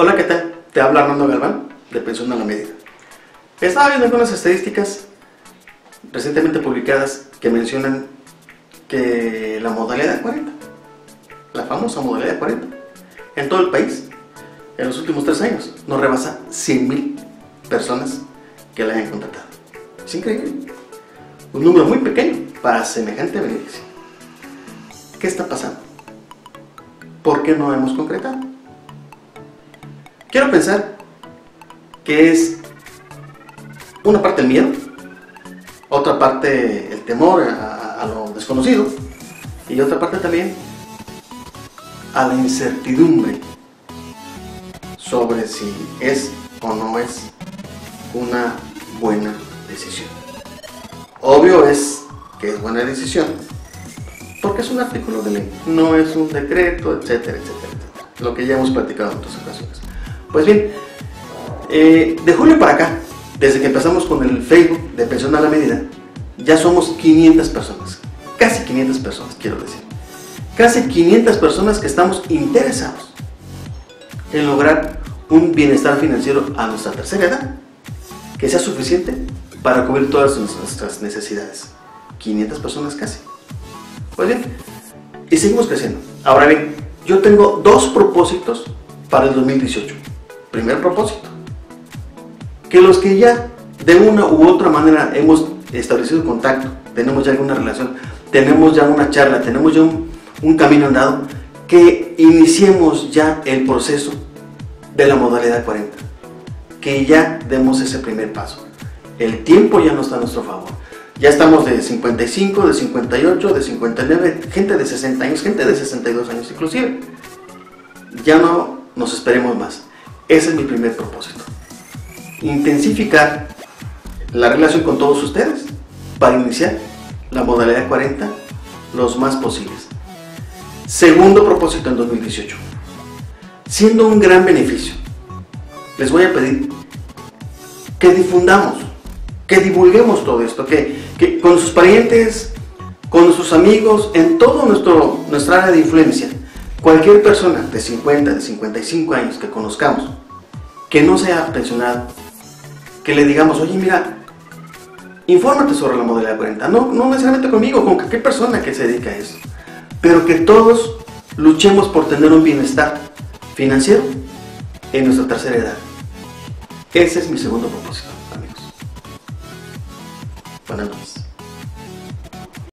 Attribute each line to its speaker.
Speaker 1: Hola, ¿qué tal? Te habla Armando Galván, de Pensión a la Medida. Estaba viendo algunas estadísticas recientemente publicadas que mencionan que la modalidad de 40, la famosa modalidad de 40, en todo el país, en los últimos tres años, no rebasa 100.000 personas que la hayan contratado. Es increíble. Un número muy pequeño para semejante beneficio. ¿Qué está pasando? ¿Por qué no hemos concretado? Quiero pensar que es una parte el miedo, otra parte el temor a, lo desconocido y otra parte también a la incertidumbre sobre si es o no es una buena decisión. Obvio es que es buena decisión porque es un artículo de ley, no es un decreto, etcétera, etcétera, etcétera. Lo que ya hemos platicado en otras ocasiones. Pues bien, eh, de julio para acá, desde que empezamos con el Facebook de Pensión a la Medida, ya somos 500 personas, casi 500 personas, quiero decir. Casi 500 personas que estamos interesados en lograr un bienestar financiero a nuestra tercera edad, que sea suficiente para cubrir todas nuestras necesidades. 500 personas casi. Pues bien, y seguimos creciendo. Ahora bien, yo tengo dos propósitos para el 2018. Primer propósito, que los que ya de una u otra manera hemos establecido contacto, tenemos ya alguna relación, tenemos ya una charla, tenemos ya un, camino andado, que iniciemos ya el proceso de la modalidad 40, que ya demos ese primer paso. El tiempo ya no está a nuestro favor. Ya estamos de 55, de 58, de 59, gente de 60 años, gente de 62 años inclusive. Ya no nos esperemos más. Ese es mi primer propósito. Intensificar la relación con todos ustedes para iniciar la modalidad 40 los más posibles. Segundo propósito en 2018. Siendo un gran beneficio, les voy a pedir que difundamos, que divulguemos todo esto, que, con sus parientes, con sus amigos, en todo nuestro, nuestra área de influencia, cualquier persona de 50, de 55 años que conozcamos, que no sea pensionado, que le digamos, oye, mira, infórmate sobre la modalidad 40. No, no necesariamente conmigo, con cualquier persona que se dedique a eso. Pero que todos luchemos por tener un bienestar financiero en nuestra tercera edad. Ese es mi segundo propósito, amigos. Buenas noches.